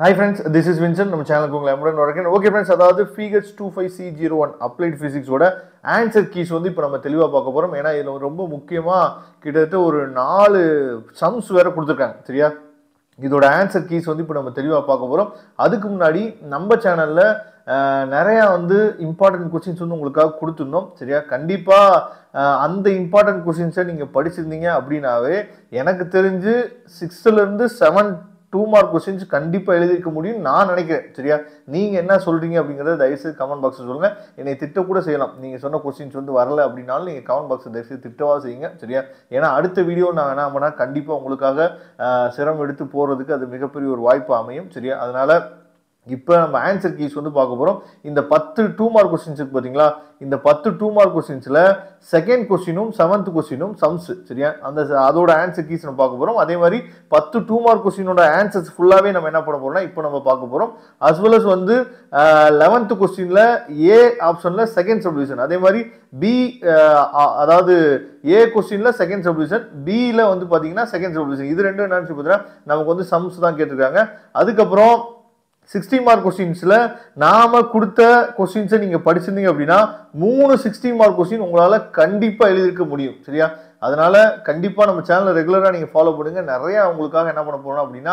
Hi friends this is Vinson நம்ம சேனலுக்கு உங்களை எம்புடன் வரேன் ஓகே ஃப்ரெண்ட்ஸ் அதாவது figures two five C zero one applied ஃபிசிக்ஸோட answer keys வந்து இப்போ நம்ம தெளிவாக பார்க்க போகிறோம் ஏன்னா இதில் ரொம்ப முக்கியமாக கிட்டத்தட்ட ஒரு நாலு சம்ஸ் வேறு கொடுத்துருக்காங்க. சரியா? இதோட ஆன்சர் கீஸ் வந்து இப்போ நம்ம தெளிவாக பார்க்க போகிறோம் அதுக்கு முன்னாடி நம்ம சேனலில் நிறையா வந்து இம்பார்ட்டன்ட் கொஸ்டின்ஸ் வந்து உங்களுக்காக கொடுத்துருந்தோம். சரியா? கண்டிப்பாக அந்த இம்பார்ட்டன்ட் கொஸ்டின்ஸை நீங்கள் படிச்சிருந்தீங்க அப்படின்னாவே எனக்கு தெரிஞ்சு சிக்ஸ்த்துலேருந்து செவன் டூ மார்க் கொஸ்டின்ஸ் கண்டிப்பாக எழுதியிருக்க முடியும் நான் நினைக்கிறேன். சரியா? நீங்கள் என்ன சொல்கிறீங்க அப்படிங்கிறத தயவுசெய்து கமெண்ட் பாக்ஸில் சொல்லுங்கள் என்னை திட்ட கூட செய்யலாம். நீங்கள் சொன்ன கொஸ்டின்ஸ் வந்து வரல அப்படின்னாலும் நீங்கள் கமெண்ட் பாக்ஸில் தயவுசெய்து திட்டவா செய்யுங்க. சரியா? ஏன்னா அடுத்த வீடியோ நான் என்ன பண்ணால் கண்டிப்பாக உங்களுக்காக சிரமம் எடுத்து போகிறதுக்கு அது மிகப்பெரிய ஒரு வாய்ப்பு அமையும். சரியா? அதனால் இப்போ நம்ம ஆன்சர் கீஸ் வந்து பார்க்க போகிறோம் இந்த பத்து டூ மார்க் கொஸ்டின்ஸ் இருக்கு பார்த்தீங்களா இந்த பத்து டூ மார்க் கொஸ்டின்ஸில் செகண்ட் கொஸ்டினும் செவன்த் கொஸ்டினும் சம்ஸ் சரியா? அந்த அதோட ஆன்சர் கீஸ் நம்ம பார்க்க போகிறோம் அதே மாதிரி பத்து டூ மார்க் கொஸ்டினோட ஆன்சர்ஸ் ஃபுல்லாகவே நம்ம என்ன பண்ண போகிறோம்னா இப்போ நம்ம பார்க்க போகிறோம் அஸ் வெல் அஸ் வந்து லெவன்த் கொஸ்டினில் ஏ ஆப்ஷனில் செகண்ட் சப்டிவிஷன் அதே மாதிரி பி அதாவது ஏ கொஸ்டினில் செகண்ட் சப்டிவிஷன் பியில் வந்து பார்த்தீங்கன்னா செகண்ட் சப்டிவிஷன் இது ரெண்டும் என்னன்னு சொல்லி பார்த்தீங்கன்னா நமக்கு வந்து சம்ஸ் தான் கேட்டிருக்காங்க. அதுக்கப்புறம் சிக்ஸ்டி மார்க் கொஸ்டின்ஸில் நாம் கொடுத்த கொஸ்டின்ஸை நீங்கள் படிச்சிருந்தீங்க அப்படின்னா மூணு சிக்ஸ்டி மார்க் கொஸ்டின் உங்களால் கண்டிப்பாக எழுதியிருக்க முடியும். சரியா? அதனால் கண்டிப்பாக நம்ம சேனலை ரெகுலராக நீங்கள் ஃபாலோ பண்ணுங்கள் நிறையா உங்களுக்காக என்ன பண்ண போகிறோம் அப்படின்னா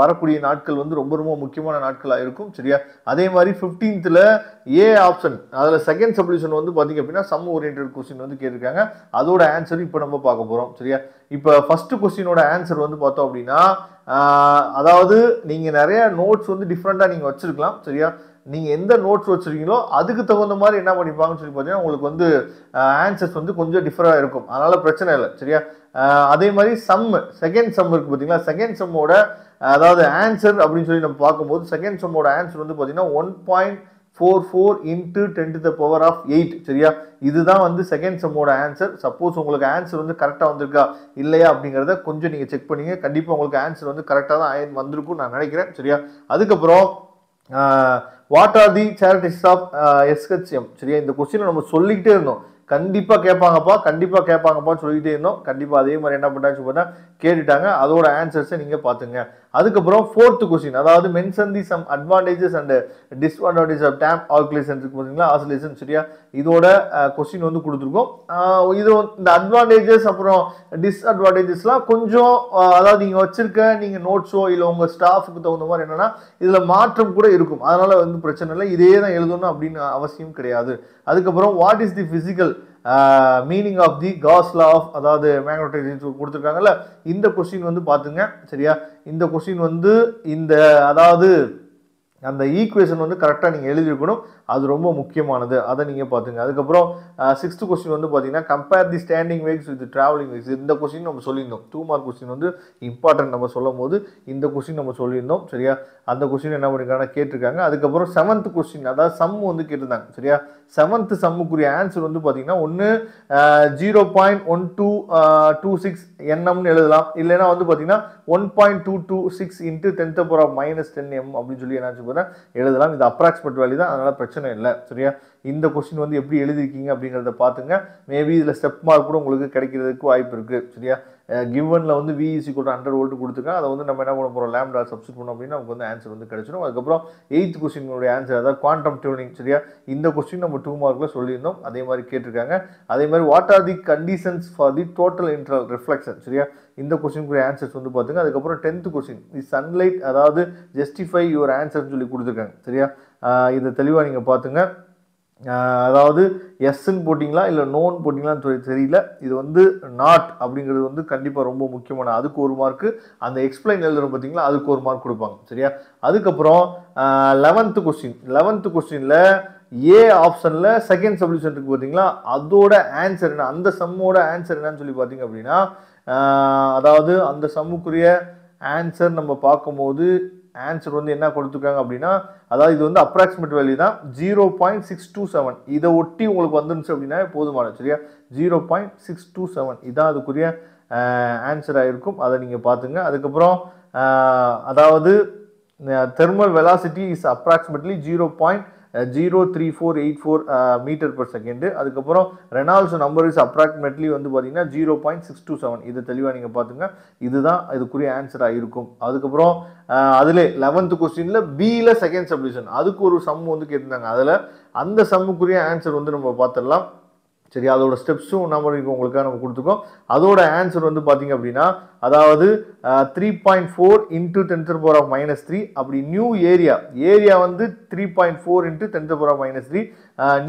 வரக்கூடிய நாட்கள் வந்து ரொம்ப ரொம்ப முக்கியமான நாட்களாக இருக்கும். சரியா? அதே மாதிரி ஃபிஃப்டீன்த்தில் ஏ ஆப்ஷன் அதில் செகண்ட் சப்ளியூஷன் வந்து பார்த்தீங்க அப்படின்னா சம் ஓரியன்ட் கொஸ்டின் வந்து கேட்டிருக்காங்க. அதோட ஆன்சர் இப்போ நம்ம பார்க்க போகிறோம் சரியா? இப்போ ஃபஸ்ட்டு கொஸ்டினோட ஆன்சர் வந்து பார்த்தோம் அப்படின்னா அதாவது நீங்கள் நிறைய நோட்ஸ் வந்து டிஃப்ரெண்ட்டாக நீங்கள் வச்சுருக்கலாம் சரியா? நீங்கள் எந்த நோட்ஸ் வச்சுருக்கீங்களோ அதுக்கு தகுந்த மாதிரி என்ன பண்ணிப்பாங்கன்னு சொல்லி பார்த்தீங்கன்னா உங்களுக்கு வந்து ஆன்சர்ஸ் வந்து கொஞ்சம் டிஃபராக இருக்கும். அதனால் பிரச்சனை இல்லை சரியா? அதே மாதிரி சம் செகண்ட் சம் இருக்குது பார்த்தீங்களா? செகண்ட் சம்மோட அதாவது ஆன்சர் அப்படின்னு சொல்லி நம்ம பார்க்கும்போது செகண்ட் சம்மோட ஆன்சர் வந்து பார்த்தீங்கன்னா one point four four into ten to the power of eight சரியா? இதுதான் வந்து செகண்ட் செம்மோட ஆன்சர் சப்போஸ் உங்களுக்கு ஆன்சர் வந்து கரெக்டாக வந்திருக்கா? இல்லையா அப்படிங்கிறத கொஞ்சம் நீங்கள் செக் பண்ணீங்க. கண்டிப்பாக உங்களுக்கு ஆன்சர் வந்து கரெக்டாக தான் ஆயன் வந்திருக்கும் நான் நினைக்கிறேன். சரியா? அதுக்கப்புறம் what are the charities of SHM சரியா? இந்த கொஸ்டினை நம்ம சொல்லிக்கிட்டே இருந்தோம். கண்டிப்பாக கேட்பாங்கப்பா கண்டிப்பாக கேட்பாங்கப்பான்னு சொல்லிக்கிட்டே இருந்தோம். கண்டிப்பாக அதே மாதிரி என்ன பண்ணாச்சு பார்த்தா கேட்டுட்டாங்க. அதோட ஆன்சர்ஸை நீங்கள் பார்த்துங்க. அதுக்கப்புறம் ஃபோர்த்து கொஸ்டின் அதாவது mention the sum advantages and disadvantage of dam calculation இருக்கு பார்த்தீங்களா ஆசிலேஷன் சரியா? இதோட கொஸ்டின் வந்து கொடுத்துருக்கோம். இது இந்த அட்வான்டேஜஸ் அப்புறம் டிஸ்அட்வான்டேஜஸ்லாம் கொஞ்சம் அதாவது நீங்கள் வச்சுருக்க நீங்கள் நோட்ஸோ இல்லை உங்கள் ஸ்டாஃபுக்கு தகுந்த மாதிரி என்னென்னா இதில் மாற்றம் கூட இருக்கும். அதனால் வந்து பிரச்சனை இல்லை. இதே தான் எழுதணும் அப்படின்னு அவசியம் கிடையாது. அதுக்கப்புறம் what is the physical meaning of the Gauss law of அதாவது மேக்னடைசேஷன் கொடுத்துருக்காங்கல்ல இந்த கொஸ்டின் வந்து பார்த்துங்க சரியா? இந்த கொஸ்டின் வந்து இந்த அதாவது அந்த ஈக்குவேஷன் வந்து கரெக்டாக நீங்கள் எழுதியிருக்கணும். அது ரொம்ப முக்கியமானது. அதை நீங்கள் பார்த்துங்க. அதுக்கப்புறம் சிக்ஸ்த்து கொஸ்டின் வந்து பார்த்தீங்கன்னா compare the standing waves with travelling waves இந்த கொஸ்டின் நம்ம சொல்லியிருந்தோம். டூ மார்க் கொஸ்டின் வந்து இம்பார்ட்டன்ட் நம்ம சொல்லும் போது இந்த கொஸ்டின் நம்ம சொல்லியிருந்தோம். சரியா? அந்த கொஸ்டின் என்ன பண்ணிருக்காங்கன்னா கேட்டிருக்காங்க. அதுக்கப்புறம் செவன்த் கொஸ்டின் அதாவது சம் வந்து கேட்டிருந்தாங்க. சரியா? செவன்த் சம்முக்குரிய ஆன்சர் வந்து பார்த்தீங்கன்னா ஒன்று zero point one two two six என்எம்னு எழுதலாம். இல்லைன்னா வந்து பார்த்தீங்கன்னா one point two two six into tenth power of minus ten M அப்படின்னு சொல்லி என்ன கூட எழுதலாம். இது அப்ராக்ஸ்பெட் வேல்யூ தான். அதனால் பிரச்சனை இல்லை. சரியா? இந்த கொஸ்டின் வந்து எப்படி எழுதிருக்கீங்க அப்படிங்கிறத பார்த்துங்க. மேபி இதில் ஸ்டெப் மார்க் கூட உங்களுக்கு கிடைக்கிறதுக்கு வாய்ப்பு இருக்குது சரியா? கிவனில் வந்து விஇசி கூட ஹண்ட்ரட் வோல்ட் கொடுத்துருக்காங்க அதை வந்து நம்ம என்ன பண்ண போகிறோம் லேம்டா சப்ஸ்டிட் பண்ணோம் அப்படின்னா நமக்கு வந்து ஆன்சர் வந்து கிடச்சிடும் அதுக்கப்புறம் எயித் கொஸ்டினுடைய ஆன்சர் அதாவது குவாண்டம் டியூனிங் சரியா? இந்த கொஸ்டின் நம்ம டூ மார்க்கில் சொல்லியிருந்தோம். அதே மாதிரி கேட்டிருக்காங்க. அதே மாதிரி what are the conditions for the total internal reflection சரியா? இந்த கொஸ்டினுக்குரிய ஆன்சர்ஸ் வந்து பார்த்துங்க. அதுக்கப்புறம் டென்த் கொஸ்டின் தி சன்லைட் அதாவது ஜஸ்டிஃபை யுவர் ஆன்சர்னு சொல்லி கொடுத்துருக்காங்க சரியா? இதை தெளிவாக நீங்கள் பார்த்துங்க. அதாவது எஸ்ன்னு போட்டிங்களா இல்லை நோன் போட்டிங்களான்னு தெரியல. இது வந்து நாட் அப்படிங்கிறது வந்து கண்டிப்பாக ரொம்ப முக்கியமான அதுக்கு ஒரு மார்க்கு அந்த எக்ஸ்பிளைன் எழுதுறோம் பார்த்தீங்களா அதுக்கு ஒரு மார்க் கொடுப்பாங்க. சரியா? அதுக்கப்புறம் லெவன்த்து கொஸ்டின் லெவன்த்து கொஸ்டினில் ஏ ஆப்ஷனில் செகண்ட் சப்ளியூஷன் இருக்கு பார்த்தீங்களா அதோட ஆன்சர் என்ன? அந்த சம்மோட ஆன்சர் என்னன்னு சொல்லி பார்த்தீங்க அப்படின்னா அதாவது அந்த சம்முக்குரிய ஆன்சர் நம்ம பார்க்கும்போது ஆன்சர் வந்து என்ன கொடுத்துருக்காங்க அப்படின்னா அதாவது இது வந்து அப்ராக்சிமேட் வேல்யூ தான். Zero point six two seven இதை ஒட்டி உங்களுக்கு வந்துருந்துச்சு அப்படின்னா போதுமானது சரியா? Zero point six two seven இதான் அதுக்குரிய ஆன்சராக இருக்கும் அதை நீங்கள் பார்த்துங்க. அதுக்கப்புறம் அதாவது thermal velocity is approximately zero point zero three four eight four meter per second அதுக்கப்புறம் ரெனால்ஸ் நம்பர் இஸ் அப்ராக்சிமேட்லி வந்து பார்த்தீங்கன்னா zero point six two seven. இது தெளிவாக நீங்கள் பார்த்துங்க இதுதான் இதுக்குரிய ஆன்சராக இருக்கும். அதுக்கப்புறம் அதில் லெவன்த்து கொஸ்டினில் பியில் செகண்ட் சப்டிஷன் அதுக்கு ஒரு சம் வந்து கேட்டிருந்தாங்க. அதில் அந்த சம்முக்குரிய ஆன்சர் வந்து நம்ம பார்த்துடலாம் சரி அதோட ஸ்டெப்ஸும் நம்ம உங்களுக்காக நம்ம கொடுத்துருக்கோம். அதோட ஆன்சர் வந்து பார்த்தீங்க அப்படின்னா அதாவது three point four into tenth power of minus three அப்படி நியூ ஏரியா ஏரியா வந்து three point four into tenth power of minus three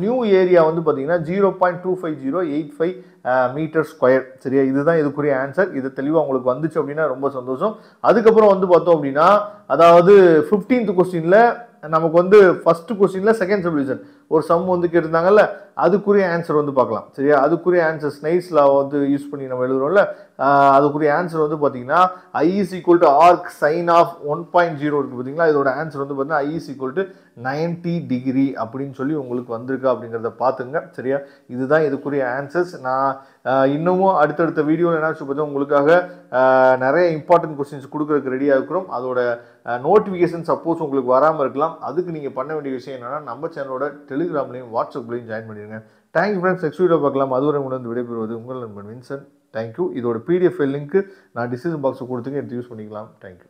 new area வந்து பார்த்தீங்கன்னா zero point two five zero eight five meter square சரியா? இதுதான் இதுக்குரிய answer இது தெளிவாக உங்களுக்கு வந்துச்சு அப்படின்னா ரொம்ப சந்தோஷம். அதுக்கப்புறம் வந்து பார்த்தோம் அப்படின்னா அதாவது ஃபிஃப்டீன்த் கொஸ்டினில் நமக்கு வந்து ஃபர்ஸ்ட் கொஸ்டினில் செகண்ட் சப்டிவிஷன் ஒரு சம் வந்து கேட்டிருந்தாங்கல்ல அதுக்குரிய ஆன்சர் வந்து பார்க்கலாம். சரியா? அதுக்குரிய ஆன்சர் ஸ்னைஸ் லா வந்து யூஸ் பண்ணி நம்ம எழுதுறோம்ல அதுக்குரிய ஆன்சர் வந்து பார்த்தீங்கன்னா I is equal to arc sine of one point zero இருக்குது பார்த்தீங்களா? இதோட ஆன்சர் வந்து பார்த்தீங்கன்னா I is equal to ninety degree அப்படின்னு சொல்லி உங்களுக்கு வந்திருக்கு அப்படிங்கிறத பார்த்துங்க. சரியா? இதுதான் இதுக்குரிய ஆன்சர்ஸ் நான் இன்னமும் அடுத்தடுத்த வீடியோவில் என்ன பார்த்தா உங்களுக்காக நிறைய இம்பார்ட்டன்ட் கொஸ்டின்ஸ் கொடுக்குறதுக்கு ரெடியாக இருக்கிறோம். அதோட நோட்டிஃபிகேஷன் சப்போஸ் உங்களுக்கு வராமல் இருக்கலாம். அதுக்கு நீங்கள் பண்ண வேண்டிய விஷயம் என்னன்னா நம்ம சேனலோட டெலிகிராம்லையும் வாட்ஸ்அப்லையும் ஜாயின் பண்ணிடுங்க thank you friends next video பார்க்கலாம். அதுவரை உணர்ந்து விடைபெறுவது உங்கள் நண்பன் வின்சன். தேங்க்யூ இதோட பிடிஎஃப் லிங்க்கு நான் டிசிஷன் பாக்ஸை கொடுத்துங்க எடுத்து யூஸ் பண்ணிக்கலாம். தேங்க்யூ